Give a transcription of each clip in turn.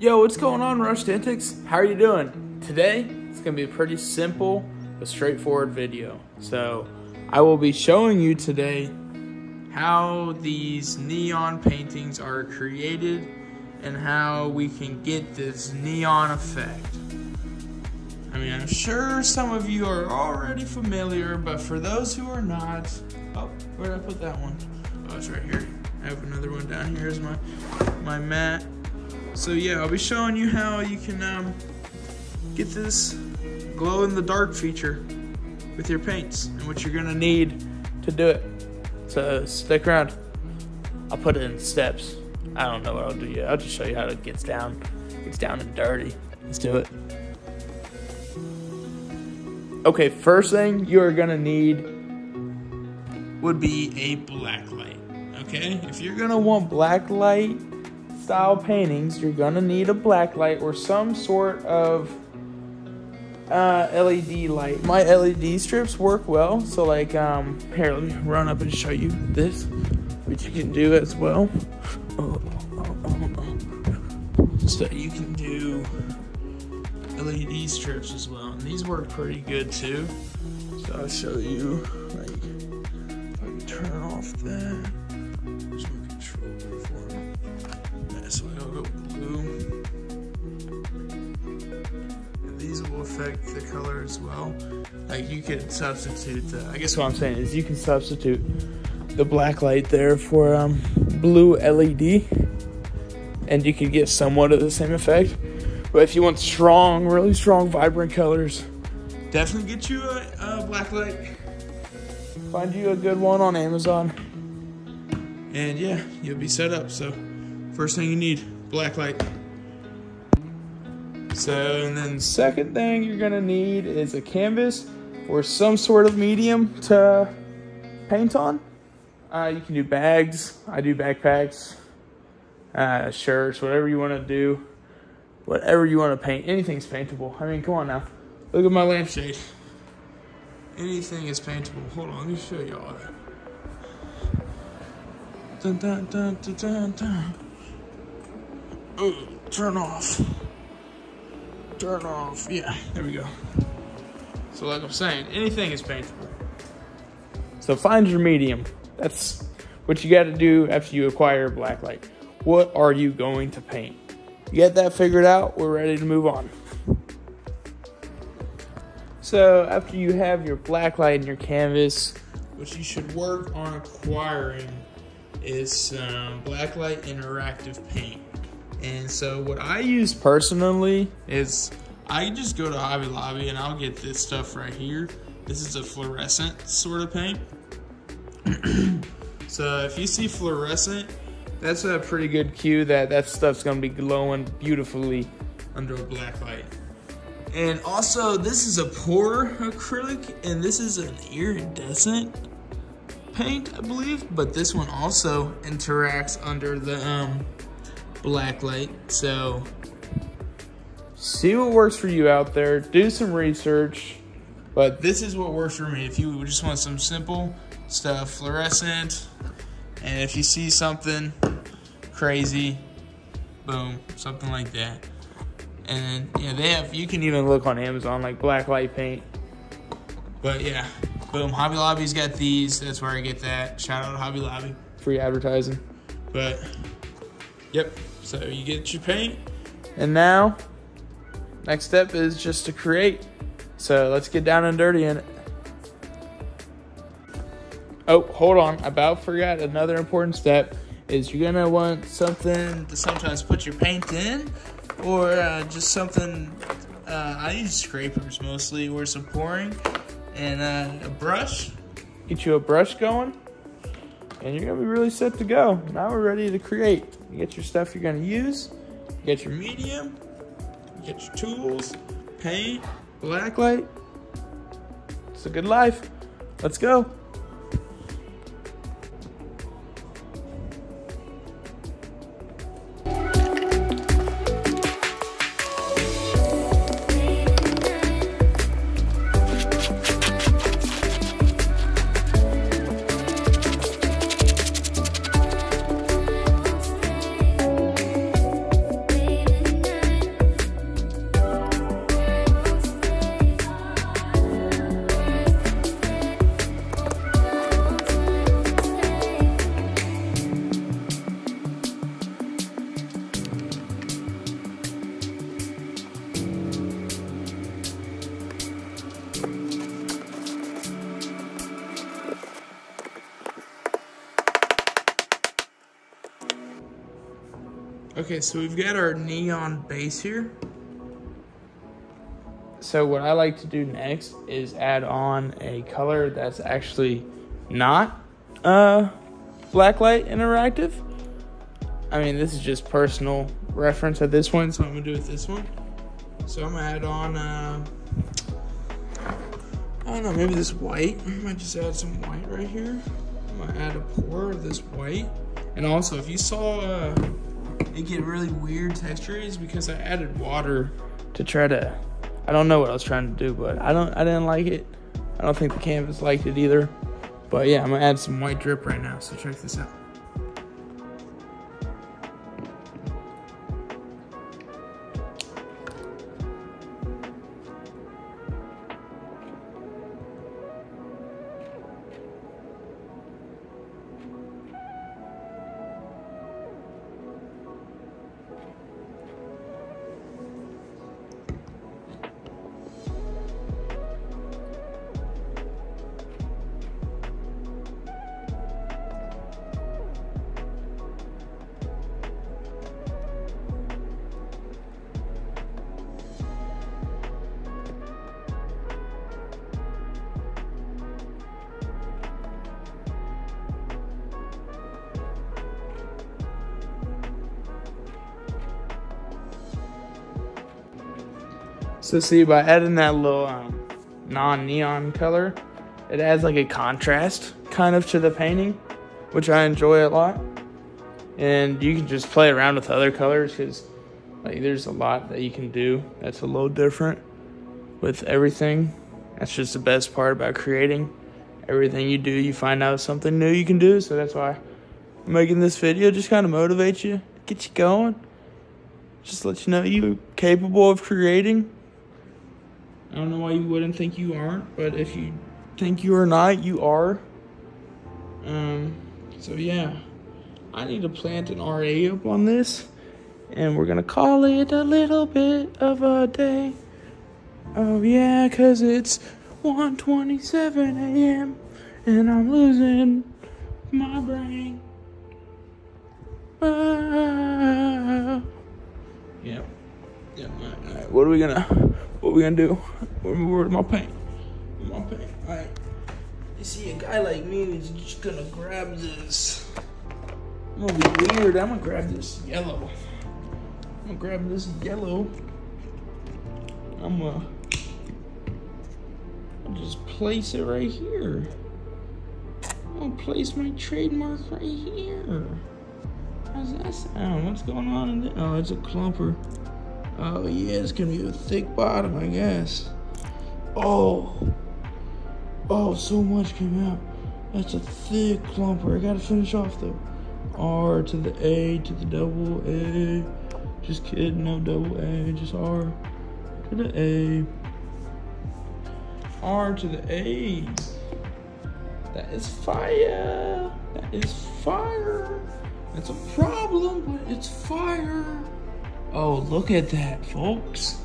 Yo, what's going on, Rushed Antics? How are you doing? Today, it's gonna be a pretty simple but straightforward video. So, I will be showing you today how these neon paintings are created and how we can get this neon effect. I mean, I'm sure some of you are already familiar, but for those who are not, oh, where did I put that one? Oh, it's right here. I have another one down here as my my mat. So yeah, I'll be showing you how you can um, get this glow in the dark feature with your paints and what you're gonna need to do it. So stick around. I'll put it in steps. I don't know what I'll do yet. I'll just show you how it gets down. Gets down and dirty. Let's do it. Okay, first thing you're gonna need would be a black light. Okay, if you're gonna want black light style paintings, you're gonna need a black light or some sort of uh, LED light. My LED strips work well, so like, um, here, let me run up and show you this, which you can do as well. Oh, oh, oh, so you can do LED strips as well. And these work pretty good too. So I'll show you, like, if I can turn off that. Affect the color as well. Like you can substitute, the, I guess what I'm saying is you can substitute the black light there for um, blue LED. And you can get somewhat of the same effect. But if you want strong, really strong, vibrant colors, definitely get you a, a black light. Find you a good one on Amazon. And yeah, you'll be set up. So, first thing you need, black light. So, and then second thing you're gonna need is a canvas or some sort of medium to paint on. Uh, you can do bags. I do backpacks, uh, shirts, whatever you want to do whatever you want to paint. Anything's paintable. I mean, come on now. Look at my lampshade. Anything is paintable. Hold on, let me show y'all. Dun, dun, dun, dun, dun, dun. Turn off. Turn off. Yeah, there we go. So, like I'm saying, anything is paintable. So, find your medium. That's what you got to do after you acquire a black light. What are you going to paint? You get that figured out, we're ready to move on. So, after you have your black light and your canvas, what you should work on acquiring is some blacklight interactive paint. And so, what I use personally is I just go to Hobby Lobby and I'll get this stuff right here. This is a fluorescent sort of paint. so, if you see fluorescent, that's a pretty good cue that that stuff's gonna be glowing beautifully under a black light. And also, this is a pour acrylic, and this is an iridescent paint, I believe. But this one also interacts under the um, black light. So, see what works for you out there. Do some research. But this is what works for me. If you just want some simple stuff, fluorescent, and if you see something crazy, boom, something like that. And yeah, they have. You can even look on Amazon like black light paint. But yeah, boom. Hobby Lobby's got these. That's where I get that. Shout out to Hobby Lobby. Free advertising. But yep. So you get your paint, and now next step is just to create. So let's get down and dirty in it. Oh, hold on. I about forgot another important step is you're gonna want something to sometimes put your paint in or uh, just something uh, I use scrapers mostly or some pouring and uh, a brush get you a brush going and you're gonna be really set to go. Now we're ready to create. You get your stuff you're gonna use. You get your medium. You get your tools. Paint. Black light it's a good life. Let's go Okay, so we've got our neon base here. So what I like to do next is add on a color that's actually not uh, blacklight interactive. I mean, this is just personal reference at this point, so I'm gonna do it this one. So I'm gonna add on, uh, I don't know, maybe this white. I might just add some white right here. I'm gonna add a pour of this white. And also, if you saw uh, it get really weird textures because I added water to try to, I don't know what I was trying to do, but I don't, I didn't like it. I don't think the canvas liked it either. But yeah, I'm gonna add some white drip right now, so check this out. So see, by adding that little um, non-neon color, it adds like a contrast kind of to the painting, which I enjoy a lot. And you can just play around with other colors because like there's a lot that you can do that's a little different with everything. That's just the best part about creating. Everything you do, you find out something new you can do. So that's why I'm making this video, just kind of motivate you, get you going. Just let you know you're capable of creating I don't know why you wouldn't think you aren't, but if you think you are not, you are. Um, so yeah, I need to plant an RA up on this, and we're gonna call it a little bit of a day. Oh yeah, cause it's 1:27 a.m. and I'm losing my brain. Ah. Yeah. Yeah. All right. What are we gonna? What we gonna do? Where's my paint? My paint. All right. You see, a guy like me is just gonna grab this. I'm gonna be weird. I'm gonna grab this yellow. I'm gonna grab this yellow. I'm gonna just place it right here. I'm gonna place my trademark right here. How's that sound? What's going on in there? Oh, it's a clumper. Oh yeah, it's gonna be a thick bottom, I guess. Oh, oh, so much came out. That's a thick clumper. I gotta finish off though. R to the A to the double A. Just kidding, no double A, just R to the A. R to the A. That is fire. That is fire. That's a problem, but it's fire. Oh, look at that, folks.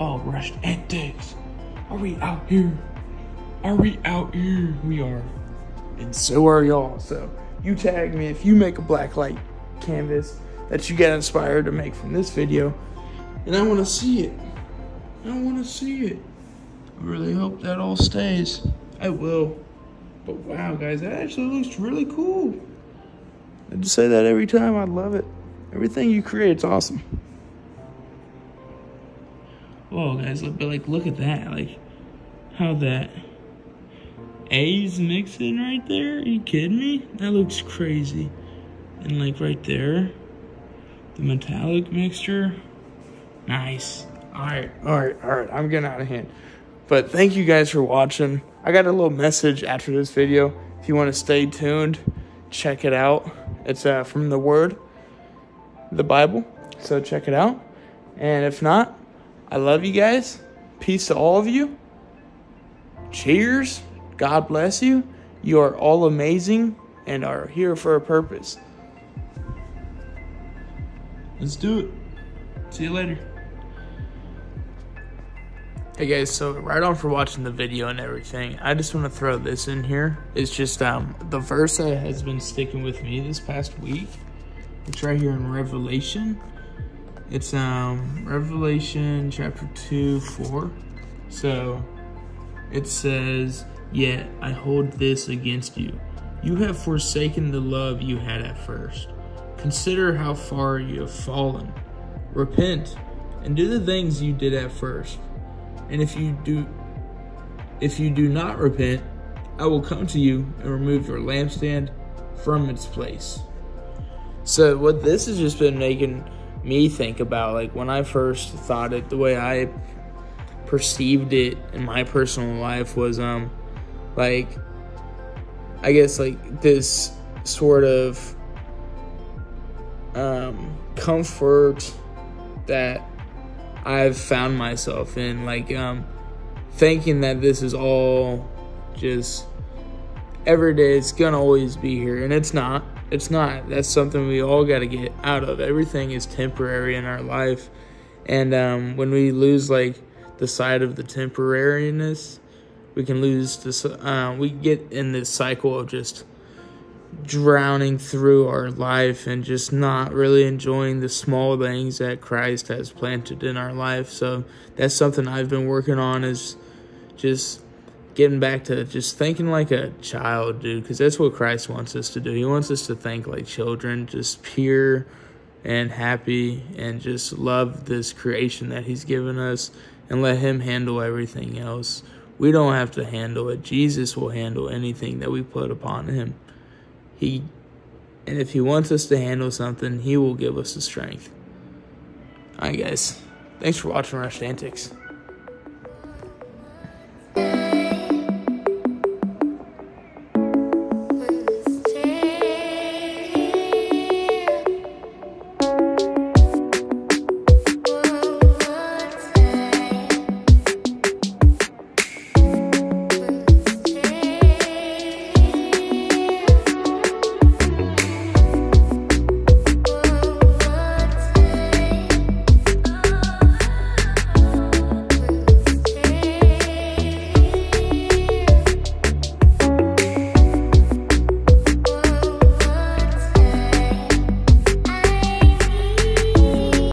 Oh, rushed antics. Are we out here? Are we out here? We are. And so are y'all. So you tag me if you make a blacklight canvas that you get inspired to make from this video. And I want to see it. I want to see it. I really hope that all stays. I will. But wow, guys, that actually looks really cool. I just say that every time. I love it. Everything you create awesome. Whoa, guys, but like, look at that. Like, how that A's mixing right there? Are you kidding me? That looks crazy. And like right there, the metallic mixture. Nice. All right, all right, all right. I'm getting out of hand. But thank you guys for watching. I got a little message after this video. If you want to stay tuned, check it out. It's uh, from the Word the Bible. So check it out. And if not, I love you guys. Peace to all of you. Cheers. God bless you. You are all amazing and are here for a purpose. Let's do it. See you later. Hey guys, so right on for watching the video and everything. I just want to throw this in here. It's just um the verse that has been sticking with me this past week It's right here in Revelation. It's um Revelation chapter 2, 4. So it says, Yet I hold this against you. You have forsaken the love you had at first. Consider how far you have fallen. Repent and do the things you did at first. And if you do if you do not repent, I will come to you and remove your lampstand from its place. So what this has just been making me think about like when I first thought it the way I perceived it in my personal life was um like I guess like this sort of um comfort that I've found myself in like um thinking that this is all just every day it's gonna always be here and it's not it's not. That's something we all got to get out of. Everything is temporary in our life. And um, when we lose like the side of the temporariness we can lose this uh, we get in this cycle of just drowning through our life and just not really enjoying the small things that christ has planted in our life. So that's something i've been working on is just getting back to just thinking like a child, dude, because that's what Christ wants us to do. He wants us to think like children, just pure and happy, and just love this creation that He's given us and let Him handle everything else. We don't have to handle it. Jesus will handle anything that we put upon Him. He, and if He wants us to handle something, He will give us the strength. All right, guys. Thanks for watching Rushed Antics.